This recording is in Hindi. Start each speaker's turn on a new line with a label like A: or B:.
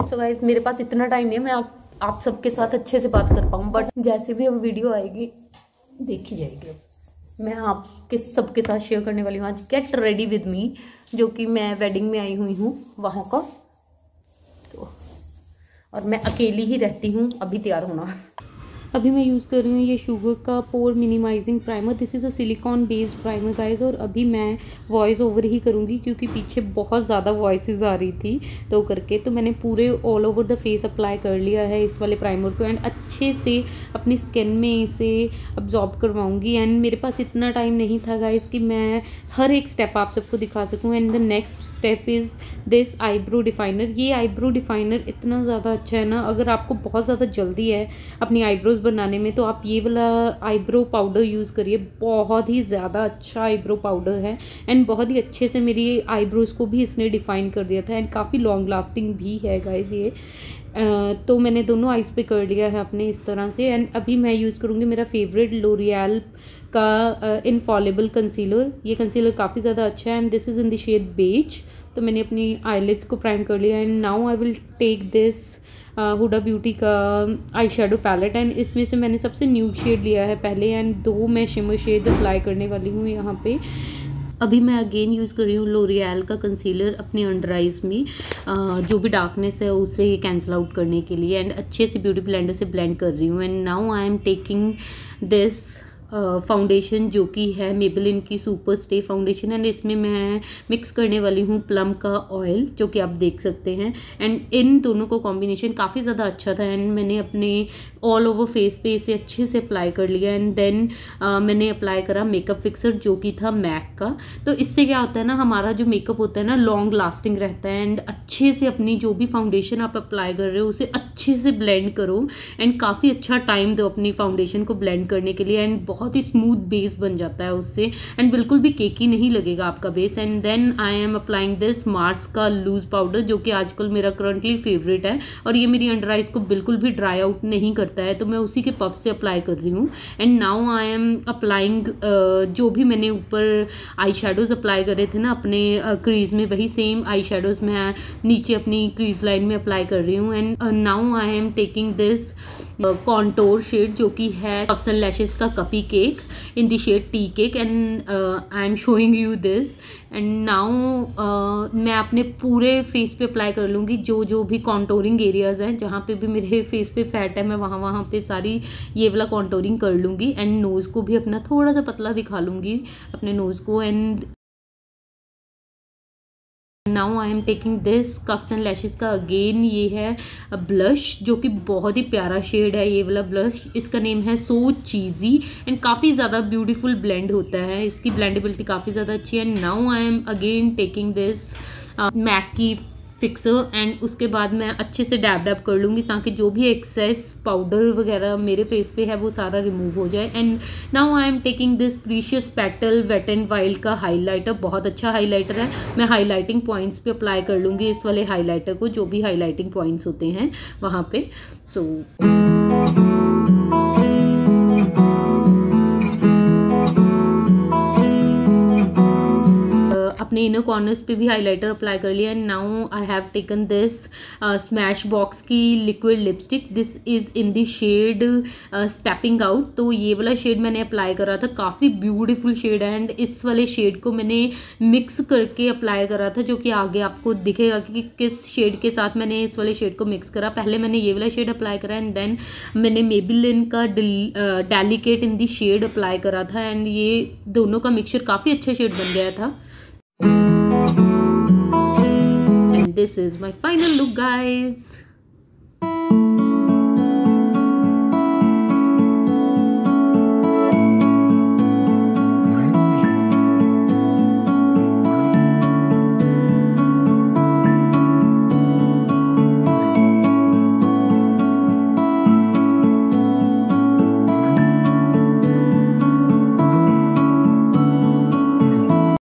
A: सो गाइस मेरे पास इतना टाइम नहीं है मैं आप, आप सबके साथ अच्छे से बात कर पाऊँ बट जैसे भी अब वीडियो आएगी देखी जाएगी मैं आपके सबके साथ शेयर करने वाली हूँ। आज गेट रेडी विद मी जो कि मैं वेडिंग में आई हुई हूँ वहाँ का। तो और मैं अकेली ही रहती हूँ अभी तैयार होना। अभी मैं यूज़ कर रही हूँ ये शुगर का pore minimizing primer this is a silicone based primer guys और अभी मैं वॉइस ओवर ही करूँगी क्योंकि पीछे बहुत ज़्यादा वॉइसेस आ रही थी तो करके तो मैंने पूरे all over the face apply कर लिया है इस वाले प्राइमर को एंड अच्छे से अपनी स्किन में इसे अब्जॉर्ब करवाऊँगी. एंड मेरे पास इतना टाइम नहीं था गाइज़ कि मैं हर एक स्टेप आप सबको दिखा सकूँ. And the next step is this eyebrow definer ये आईब्रो डिफाइनर इतना ज़्यादा अच्छा है ना, अगर आपको बहुत ज़्यादा जल्दी है अपनी आईब्रोज बनाने में तो आप ये वाला आईब्रो पाउडर यूज़ करिए। बहुत ही ज़्यादा अच्छा आईब्रो पाउडर है एंड बहुत ही अच्छे से मेरी आईब्रोज़ को भी इसने डिफ़ाइन कर दिया था एंड काफ़ी लॉन्ग लास्टिंग भी है गाइज़ ये। तो मैंने दोनों आइज़ पे कर लिया है अपने इस तरह से एंड अभी मैं यूज़ करूँगी मेरा फेवरेट लोरियल का इनफॉलेबल कंसीलर ये कंसीलर काफ़ी ज़्यादा अच्छा है and this is in the shade beige तो मैंने अपनी आईलेट्स को प्राइम कर लिया and now I will take this Huda Beauty का आई शेडो पैलेट एंड इसमें से मैंने सबसे न्यू शेड लिया है पहले एंड दो मैं शिमर शेड्स अप्लाई करने वाली हूँ यहाँ पे. अभी मैं अगेन यूज़ कर रही हूँ लोरियल का कंसीलर अपने अंडर आइज़ में. आ, जो भी डार्कनेस है उसे कैंसिल आउट करने के लिए एंड अच्छे से ब्यूटी ब्लेंडर से ब्लेंड कर रही हूँ. And now I am taking this foundation जो कि है मेबलिन की सुपर स्टे फाउंडेशन एंड इसमें मैं मिक्स करने वाली हूँ प्लम का ऑयल जो कि आप देख सकते हैं। एंड इन दोनों को कॉम्बिनेशन काफ़ी ज़्यादा अच्छा था एंड मैंने अपने ऑल ओवर फेस पे इसे अच्छे से अप्लाई कर लिया। एंड देन uh, मैंने अप्लाई करा मेकअप फिक्सर जो कि था मैक का। तो इससे क्या होता है ना हमारा जो मेकअप होता है ना लॉन्ग लास्टिंग रहता है। एंड अच्छे से अपनी जो भी फाउंडेशन आप अप्लाई कर रहे हो उसे अच्छे से ब्लेंड करो। एंड काफ़ी अच्छा टाइम दो अपनी फाउंडेशन को ब्लेंड करने के लिए। एंड बहुत बहुत ही स्मूथ बेस बन जाता है उससे एंड बिल्कुल भी केकी नहीं लगेगा आपका base and then I am applying this Mars का लूज पाउडर जो कि आजकल मेरा करंटली फेवरेट है और ये मेरी अंडर आइज़ को बिल्कुल भी ड्राई आउट नहीं करता है तो मैं उसी के पफ से अप्लाई कर रही हूँ and now I am applying जो भी मैंने ऊपर आई शेडोज़ अप्लाई करे थे ना अपने क्रीज uh, में वही सेम आई शेडोज़ मैं नीचे अपनी क्रीज लाइन में अप्लाई कर रही हूँ and now I am taking this contour shade जो कि है पफ्स एंड लैशेज का cuppy cake in the shade tea cake and I am showing you this and now मैं अपने पूरे फेस पे अप्लाई कर लूँगी जो जो भी कॉन्टोरिंग एरियाज़ हैं, जहाँ पे भी मेरे फेस पे फैट है, मैं वहाँ वहाँ पे सारी ये वाला कॉन्टोरिंग कर लूँगी। एंड नोज़ को भी अपना थोड़ा सा पतला दिखा लूँगी, अपने नोज़ को। And now I am taking this puffs and lashes का अगेन ये है ब्लश जो कि बहुत ही प्यारा शेड है ये वाला ब्लश इसका नेम है सो चीज़ी एंड काफ़ी ज़्यादा ब्यूटीफुल ब्लेंड होता है। इसकी ब्लेंडेबिलिटी काफ़ी ज़्यादा अच्छी है। Now I am again taking this MAC की फिक्सर एंड उसके बाद मैं अच्छे से डैब डैब कर लूँगी ताकि जो भी एक्सेस पाउडर वगैरह मेरे फेस पे है, वो सारा रिमूव हो जाए। And now I am taking this precious petal wet and wild का हाइलाइटर बहुत अच्छा हाइलाइटर है। मैं हाईलाइटिंग पॉइंट्स पे अप्लाई कर लूँगी इस वाले हाईलाइटर को, जो भी हाईलाइटिंग पॉइंट्स होते हैं वहाँ पर सो इनर कॉर्नर्स पे भी हाइलाइटर अप्लाई कर लिया and now I have taken this smash box की liquid lipstick this is in the shade stepping out तो ये वाला शेड मैंने अप्लाई करा था, काफ़ी ब्यूटीफुल शेड है एंड इस वाले शेड को मैंने मिक्स करके अप्लाई करा था जो कि आगे आपको दिखेगा कि किस शेड के साथ मैंने इस वाले शेड को मिक्स करा। पहले मैंने ये वाला शेड अप्लाई करा एंड देन मैंने मेबिलिन का delicate in the shade apply करा था एंड ये दोनों का मिक्सचर काफ़ी अच्छा शेड बन गया था। And this is my final look guys